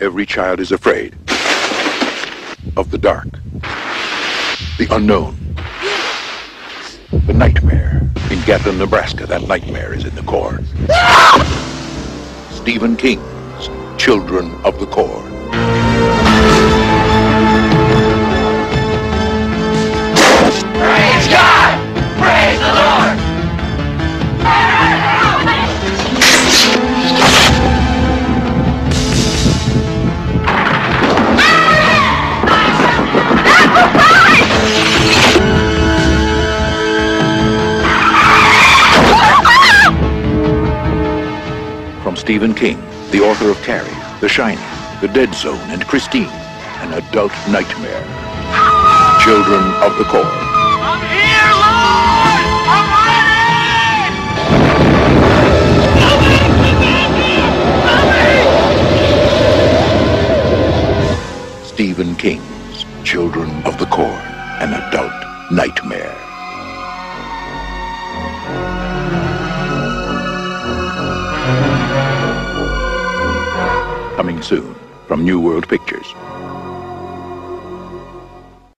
Every child is afraid of the dark, the unknown, the nightmare. In Gatlin, Nebraska, that nightmare is in the core. Ah! Stephen King's Children of the Corn. From Stephen King, the author of Carrie, The Shining, The Dead Zone, and Christine, an adult nightmare. Children of the Corn. I'm here, Lord! I'm ready! Stephen King's Children of the Corn, an adult nightmare. Coming soon from New World Pictures.